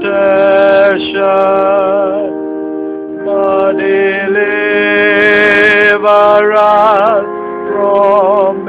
temptation, but deliver us from